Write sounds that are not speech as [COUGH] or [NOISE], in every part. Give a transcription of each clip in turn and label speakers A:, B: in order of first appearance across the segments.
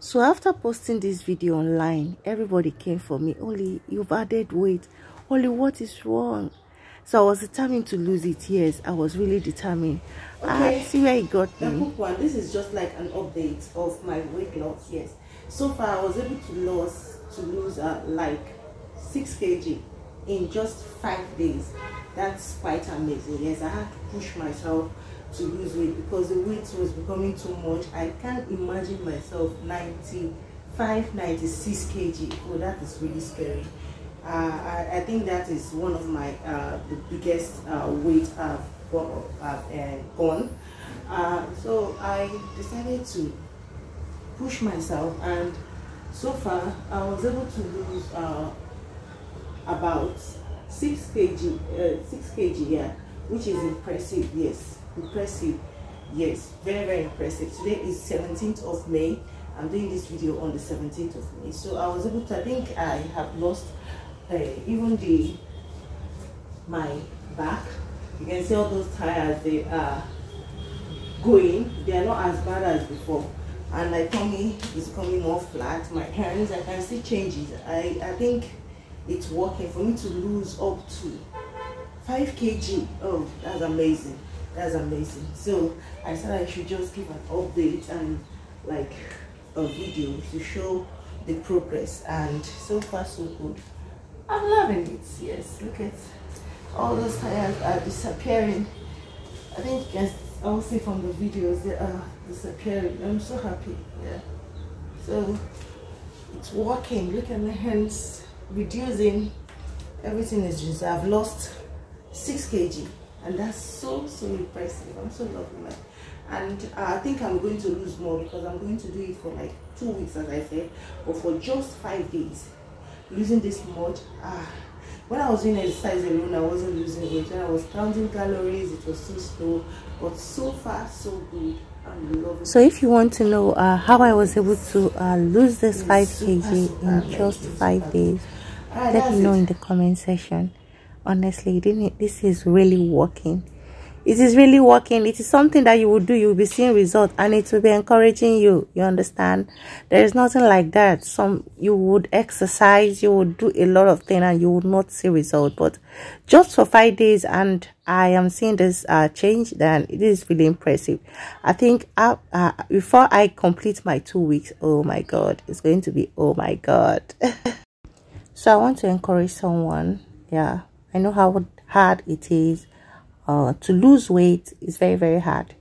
A: so after posting this video online everybody came for me. Only you've added weight. Only what is wrong? So i was determined to lose it. Yes i was really determined. Okay. see where it got me. one this is just like an update of my weight loss yes. So far i was able to lose to lose uh, like six kg in just five days. That's quite amazing. Yes i had to push myself to lose weight because the weight was becoming too much. I can't imagine myself 95 96 kg. Oh that is really scary. Uh, I, I, think that is one of my uh, the biggest uh, weight I've gone, uh, gone. Uh, so I decided to push myself and so far I was able to lose uh, about 6 kg 6 kg yeah which is impressive yes impressive yes very very impressive. Today is 17th of may. I'm doing this video on the 17th of may. So i was able to i think i have lost uh, even the my back. You can see all those tires they are going. They are not as bad as before. And my tummy is becoming more flat. My hands i can see changes. I i think it's working for me to lose up to 5 kg. Oh that's amazing. That's amazing. So i said i should just give an update and like a video to show the progress. And so far so good. I'm loving it yes. Look at all those tires are disappearing. I think you can all see from the videos they are disappearing. I'm so happy yeah. So it's working. Look at my hands reducing everything is just i've lost six kg and that's so so impressive. I'm so loving that. And uh, i think i'm going to lose more because i'm going to do it for like two weeks as i said but for just five days. Losing this much ah. When i was doing exercise alone i wasn't losing weight. When i was counting calories it was so slow but so far so good. So if you want to know uh, how i was able to uh, lose this 5 kg in just five days let me know it. in the comment section. Honestly this is really working. It is really working. It is something that you will do. You will be seeing results and it will be encouraging you. You understand? There is nothing like that. Some you would exercise you would do a lot of things and you would not see result but just for five days and i am seeing this uh, change then it is really impressive. I think uh, uh, before i complete my two weeks oh my god it's going to be oh my god [LAUGHS] so i want to encourage someone yeah I know how hard it is uh, to lose weight. It's very, very hard.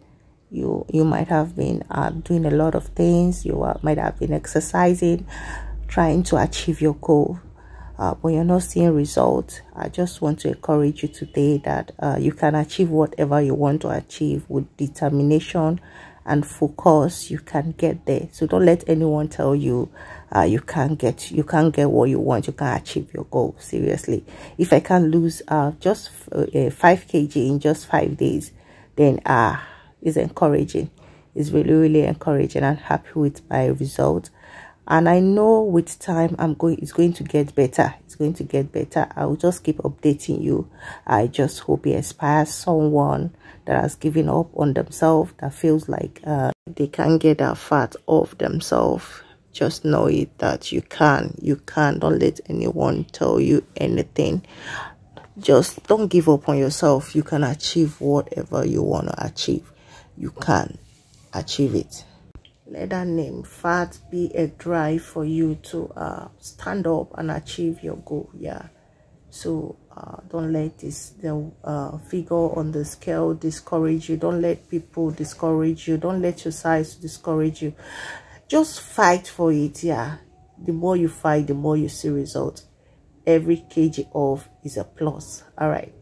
A: You you might have been uh, doing a lot of things. You uh, might have been exercising, trying to achieve your goal. Uh, but you're not seeing results. I just want to encourage you today that uh, you can achieve whatever you want to achieve with determination and focus you can get there so don't let anyone tell you uh, you can't get you can't get what you want. You can't achieve your goal seriously. If i can lose uh just uh, 5 kg in just five days then uh it's encouraging. It's really really encouraging. I'm happy with my result and i know with time i'm going it's going to get better. It's going to get better. I will just keep updating you. I just hope it inspires someone that has given up on themselves that feels like uh, they can't get that fat off themselves just know it that you can you can. Don't let anyone tell you anything. Just don't give up on yourself. You can achieve whatever you want to achieve. You can achieve it. Let that name fat be a drive for you to uh, stand up and achieve your goal yeah. So uh, don't let this the uh, figure on the scale discourage you. Don't let people discourage you. Don't let your size discourage you just fight for it yeah. The more you fight the more you see results every kg off is a plus. All right